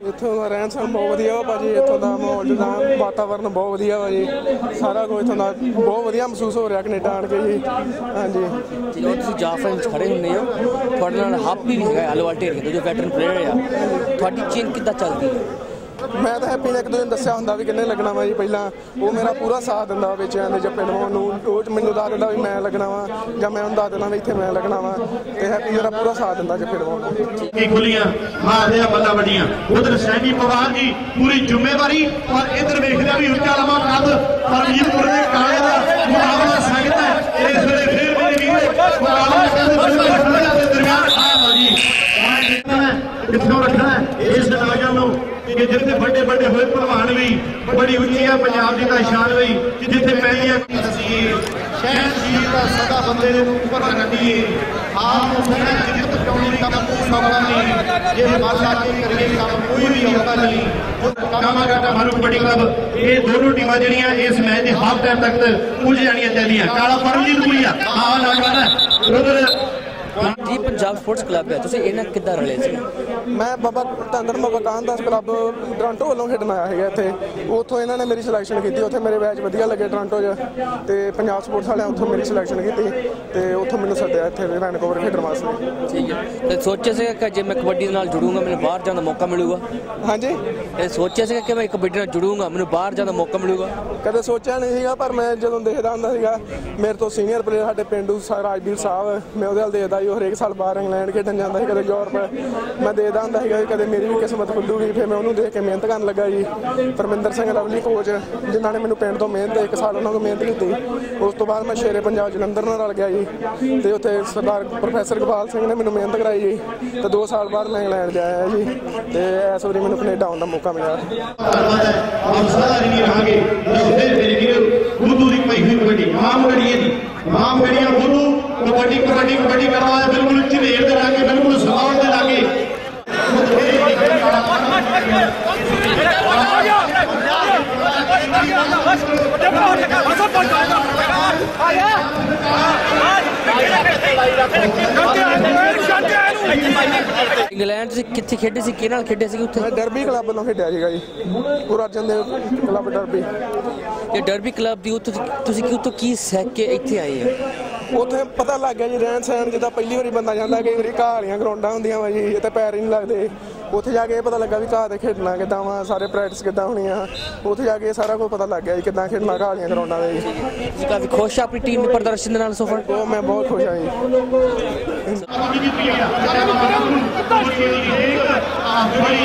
ਇੱਥੋਂ ਦਾ ਰਹਿਣ ਸਹਿਣ ਬਹੁਤ ਵਧੀਆ ਵਾ ਭਾਜੀ, ਇੱਥੋਂ ਦਾ ਮਾਹੌਲ ਦਾ ਵਾਤਾਵਰਨ ਬਹੁਤ ਵਧੀਆ ਵਾ ਜੀ। ਸਾਰਾ ਕੁਝ ਇੱਥੋਂ ਦਾ ਬਹੁਤ ਵਧੀਆ ਮਹਿਸੂਸ ਹੋ ਰਿਹਾ ਕੈਨੇਡਾ ਆਣ ਕੇ ਜੀ। ਹਾਂਜੀ। ਜਦੋਂ ਤੁਸੀਂ ਜਾਫਰ ਵਿੱਚ ਖੜੇ ਹੁੰਦੇ ਹੋ। ਤੁਹਾਡੇ ਨਾਲ ਹਾਪੀ ਵੀ ਹੈਗਾ ਅਲਵਾਲ ਢੇਰੀ ਜੋ ਵੈਟਰਨ ਪਲੇਅਰ ਆ। ਤੁਹਾਡੀ ਚੇਨ ਕਿੱਦਾਂ ਚੱਲਦੀ ਹੈ? ਮੈਂ ਤਾਂ ਹੈਪੀ ਨੇ ਇੱਕ ਦੋ ਦਿਨ ਦੱਸਿਆ ਹੁੰਦਾ ਵੀ ਕਿੰਨੇ ਲੱਗਣਾ ਵਾ ਜੀ ਪਹਿਲਾਂ। ਉਹ ਮੇਰਾ ਪੂਰਾ ਸਾਥ ਦਿੰਦਾ ਵਿੱਚ ਆਂਦੇ ਜੱਪੇ ਲਵਾਉਣ ਨੂੰ। ਉਹ ਮੈਨੂੰ ਦੱਸ ਦਿੰਦਾ ਵੀ ਮੈਂ ਲੱਗਣਾ ਵਾ ਜਾਂ ਮੈਂ ਉਹਨੂੰ ਦੱਸ ਦਿੰਦਾ ਵੀ ਇੱਥੇ ਮੈਂ ਲੱਗਣਾ ਵਾ। ਤੇ ਹੈਪੀ ਮੇਰਾ ਪੂਰਾ ਸਾਥ ਦਿੰਦਾ ਜੱਪੇ ਲਵਾਉਣ ਨੂੰ। ਕੀ ਖੁੱਲੀਆਂ ਮਾਰਦੇ ਆ ਬੱਲਾ ਵੱਡੀਆਂ। ਉਧਰ ਸੈਣੀ ਪਵਾਰ ਜੀ ਪੂਰੀ ਜ਼ਿੰਮੇਵਾਰੀ ਔਰ ਇਧਰ ਵੇਖਦੇ ਆ ਵੀ ਉੱਚਾ ਲੰਮਾ ਕੱਦ ਪਰਮਜੀਤਪੁਰ ਦੇ ਕਾਲੇ ਦਾ ਮੁਕਾਬਲਾ ਸੰਗਤ ਹੈ ਇਸ ਵੇਲੇ ਫੇਰ ਮੇਰੇ ਵੀਰ ਮੁਕਾਬਲਾ ਕਰਦੇ ਫਿਲਮ ਖੁੱਲੀਆਂ ਦੇ ਦਰਮਿਆਨ ਆਇਆ ਲਓ ਜੀ ਕਿੱਥੋਂ ਰੱਖਣਾ ਹੈ ਇਸ ਨੌਜਵਾਨ ਨੂੰ ਕਿ ਜਿੱਥੇ ਵੱਡੇ ਵੱਡੇ ਹੋਏ ਭਲਵਾਨ ਵੀ ਬੜੀ ਉੱਚੀ ਆ ਪੰਜਾਬ ਦੀ ਤਾਂ ਸ਼ਾਨ ਵੀ ਜਿੱਥੇ ਪਹਿਲੀਆਂ ਤਸਵੀਰ ਸ਼ਹਿਨਸ਼ੀਲ ਦਾ ਸਦਾ ਬੰਦੇ ਨੂੰ ਉੱਪਰ ਰੱਖੀਏ ਆਪ ਨੂੰ ਸਦਾ ਜਿੱਤ ਪਾਉਣੀ ਕੰਮ ਕੋਈ ਸੌਖਾ ਨਹੀਂ ਜੇ ਮਨ ਲਾ ਕੇ ਕਰੀਏ ਕੰਮ ਕੋਈ ਵੀ ਔਖਾ ਨਹੀਂ ਕਾਮਾਗਾਟਾ ਮਾਰੂ ਕਬੱਡੀ ਕਲੱਬ ਇਹ ਦੋਨੋਂ ਟੀਮਾਂ ਜਿਹੜੀਆਂ ਇਸ ਮੈਚ ਦੇ ਹਾਫ ਟਾਈਮ ਤੱਕ ਪੁੱਜ ਜਾਣੀਆਂ ਚਾਹੀਦੀਆਂ ਕਾਲਾ ਪਰਮਜੀਤ ਪੁਰੀਆ ਆ ਨੌਜਵਾਨ ਉਧਰ ਜੀ ਪੰਜਾਬ ਸਪੋਰਟਸ ਕਲੱਬ ਹੈ? ਤੁਸੀਂ ਇਹਨਾਂ ਕਿੱਦਾਂ ਰਲੇ ਸੀ? ਮੈਂ ਬਾਬਾ ਤੰਦਰ ਬਾਬਾ ਕਾਹਨਦਾਸ ਕਲੱਬ ਟੋਰਾਂਟੋ ਵੱਲੋਂ ਖੇਡਣ ਆਇਆ ਹੈਗਾ ਇੱਥੇ। ਉੱਥੋਂ ਇਹਨਾਂ ਨੇ ਮੇਰੀ ਸਿਲੈਕਸ਼ਨ ਕੀਤੀ ਉੱਥੇ ਮੇਰੇ ਮੈਚ ਵਧੀਆ ਲੱਗੇ ਟੋਰਾਂਟੋ 'ਚ। ਤੇ ਪੰਜਾਬ ਸਪੋਰਟਸ ਵਾਲਿਆਂ ਉੱਥੋਂ ਮੇਰੀ ਸਿਲੈਕਸ਼ਨ ਕੀਤੀ ਤੇ ਉੱਥੋਂ ਮੈਨੂੰ ਸੱਦਿਆ ਇੱਥੇ ਵੈਨਕੂਵਰ ਖੇਡਣ ਵਾਸਤੇ। ਠੀਕ ਹੈ। ਤੇ ਸੋਚਿਆ ਸੀਗਾ ਕਿ ਜੇ ਮੈਂ ਕਬੱਡੀ ਦੇ ਨਾਲ ਜੁੜੂੰਗਾ ਮੈਨੂੰ ਬਾਹਰ ਜਾਣ ਦਾ ਮੌਕਾ ਮਿਲੂਗਾ? ਹਾਂਜੀ। ਇਹ ਸੋਚਿਆ ਸੀਗਾ ਕਿ ਮੈਂ ਕਬੱਡੀ ਨਾਲ ਜੁੜੂੰਗਾ ਮੈਨੂੰ ਬਾਹਰ ਜਾਣ ਦਾ ਮੌਕਾ ਮਿਲੂਗਾ? ਕਦੇ ਸੋਚਿਆ ਨਹੀਂ ਸੀਗਾ ਪਰ ਮੈਂ ਜਦੋਂ ਦੇਖਦਾ ਹੁੰਦਾ ਸੀਗਾ ਮੇਰੇ ਤੋਂ ਸੀਨੀਅਰ ਪਲੇਅਰ ਸਾਡੇ ਪਿੰਡੂ ਸਾ- ਰਾਜਵੀਰ ਸਾਹਿਬ ਮੈਂ ਉਹਦੇ ਵੱਲ ਦੇਖਦਾ ਸੀ ਉਹ ਹਰੇਕ ਸਾਲ ਬਾਹਰ ਇੰਗਲੈਂਡ ਖੇਡਣ ਜਾਂਦਾ ਸੀ, ਕਦੇ ਯੂਰਪ। ਮੈਂ ਦੇਖਦਾ ਹੁੰਦਾ ਸੀਗਾ ਕਦੇ ਮੇਰੀ ਵੀ ਕਿਸਮਤ ਖੁੱਲੂਗੀ ਫਿਰ ਮੈਂ ਉਹਨੂੰ ਦੇਖ ਕੇ ਮਿਹਨਤ ਕਰਨ ਲੱਗਾ ਜੀ। ਪਰਮਿੰਦਰ ਸਿੰਘ, ਲਵਲੀ ਕੋਚ ਜਿਨ੍ਹਾਂ ਨੇ ਮੈਨੂੰ ਪਿੰਡ ਤੋਂ ਮਿਹਨਤ, ਇੱਕ ਸਾਲ ਉਹਨਾਂ ਤੋਂ ਮਿਹਨਤ ਕੀਤੀ। ਉਸ ਤੋਂ ਬਾਅਦ ਮੈਂ ਸ਼ੇਰੇ ਪੰਜਾਬ ਜਲੰਧਰ ਨਾਲ ਰਲ ਗਿਆ ਜੀ। ਤੇ ਉੱਥੇ ਸਰਦਾਰ ਪ੍ਰੋਫੈਸਰ ਗੋਪਾਲ ਸਿੰਘ ਨੇ ਮੈਨੂੰ ਮਿਹਨਤ ਕਰਾਈ ਜੀ। ਤੇ 2 ਸਾਲ ਬਾਅਦ ਮੈਂ ਇੰਗਲੈਂਡ ਜਾਇਆ ਜੀ। ਤੇ ਇਸ ਵਾਰੀ ਮੈਨੂੰ ਕੈਨੇਡਾ ਆਉਣ ਦਾ ਮੌਕਾ ਮਿਲਿਆ। ਆਪ ਸਦਾ ਨਹੀਂ ਰਹਾਂਗੇ ਫਿਰ ਮੇਰੇ ਵੀਰ ਬੁੱਧੂ ਦੀ ਪਈ ਹੋਈ ਕਬੱਡੀ ਮਾਮ ਗੜੀਏ ਦੀ ਮਾਮ ਗੜੀਆਂ ਬੁੱਧੂ ਕਬੱਡੀ ਕਬੱਡੀ ਕਬੱਡੀ ਕਰਵਾਇਆ ਬਿਲਕੁਲ ਝਵੇਰ ਦੇ ਲਾਗੇ ਬਿਲਕੁਲ ਸਵਾਲ ਦੇ ਲਾਗੇ। ਇੰਗਲੈਂਡ 'ਚ ਕਿੱਥੇ ਖੇਡੇ ਸੀ ਕਿਹਨਾਂ ਨਾਲ ਖੇਡੇ ਸੀ ਉੱਥੇ? ਮੈਂ ਡਰਬੀ ਕਲੱਬ ਵੱਲੋਂ ਖੇਡਿਆ ਸੀਗਾ ਜੀ। Guru Arjan Dev club Derby. ਇਹ ਡਰਬੀ ਕਲੱਬ ਦੀ ਉੱਥੇ ਤੁਸੀਂ ਕਿ ਉੱਥੋਂ ਕੀ ਸਿੱਖ ਕੇ ਇੱਥੇ ਆਏ ਹੋ? ਉੱਥੇ ਪਤਾ ਲੱਗ ਗਿਆ ਜੀ ਰਹਿਣ ਸਹਿਣ ਜਿੱਦਾਂ ਪਹਿਲੀ ਵਾਰੀ ਬੰਦਾ ਜਾਂਦਾ ਕਈ ਵਾਰੀ ਘਾਹ ਵਾਲੀਆਂ ਗਰਾਊਂਡਾਂ ਹੁੰਦੀਆਂ ਵਾ ਜੀ ਇੱਥੇ ਪੈਰ ਹੀ ਨਹੀਂ ਲੱਗਦੇ। ਉੱਥੇ ਜਾ ਕੇ ਇਹ ਪਤਾ ਲੱਗਾ ਵੀ ਘਾਹ ਤੇ ਖੇਡਣਾ ਕਿੱਦਾਂ ਵਾ ਸਾਰੇ ਪ੍ਰੈਕਟਿਸ ਕਿੱਦਾਂ ਹੋਣੀਆਂ। ਉੱਥੇ ਜਾ ਕੇ ਇਹ ਸਾਰਾ ਕੁਝ ਪਤਾ ਲੱਗ ਗਿਆ ਜੀ ਕਿੱਦਾਂ ਖੇਡਣਾ ਘਾਹ ਵਾਲੀਆਂ ਗਰਾਊਂਡਾਂ ਦੇ ਜੀ ਕਾਫੀ ਖੁਸ਼ ਆ ਆਪਣੀ ਟੀਮ ਦੇ ਪ੍ਰਦਰਸ਼ਨ ਦੇ ਨਾਲ ਸੋ ਫar ਉਹ ਮੈਂ ਬਹੁਤ ਖੁਸ਼ ਹਾਂ ਜੀ। ਬੜੀ